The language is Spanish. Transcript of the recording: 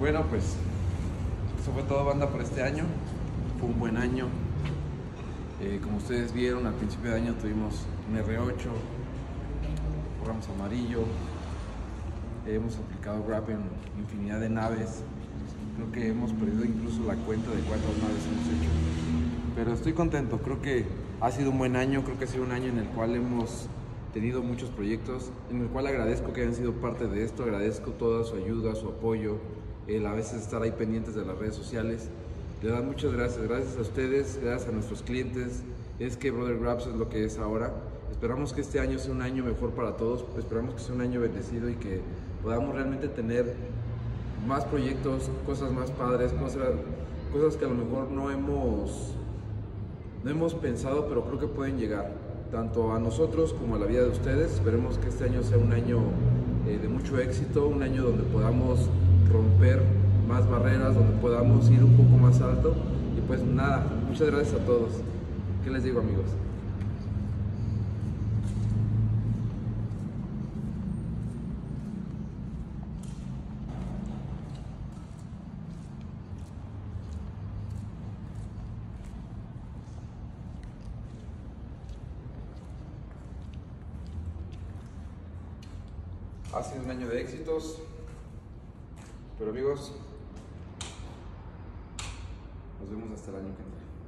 Bueno, pues eso fue todo banda por este año. Fue un buen año. Eh, como ustedes vieron, al principio de año tuvimos un R8, Ramos amarillo, hemos aplicado Grab en infinidad de naves. Creo que hemos perdido incluso la cuenta de cuántas naves hemos hecho. Pero estoy contento, creo que ha sido un buen año, creo que ha sido un año en el cual hemos tenido muchos proyectos, en el cual agradezco que hayan sido parte de esto, agradezco toda su ayuda, su apoyo, el a veces estar ahí pendientes de las redes sociales. Le dan muchas gracias, gracias a ustedes, gracias a nuestros clientes. Es que Brother Grabs es lo que es ahora. Esperamos que este año sea un año mejor para todos, esperamos que sea un año bendecido y que podamos realmente tener más proyectos, cosas más padres, cosas, cosas que a lo mejor no hemos, no hemos pensado, pero creo que pueden llegar tanto a nosotros como a la vida de ustedes. Esperemos que este año sea un año eh, de mucho éxito, un año donde podamos romper más barreras, donde podamos ir un poco más alto. Y pues nada, muchas gracias a todos. ¿Qué les digo amigos? Ha sido un año de éxitos, pero amigos, nos vemos hasta el año que viene.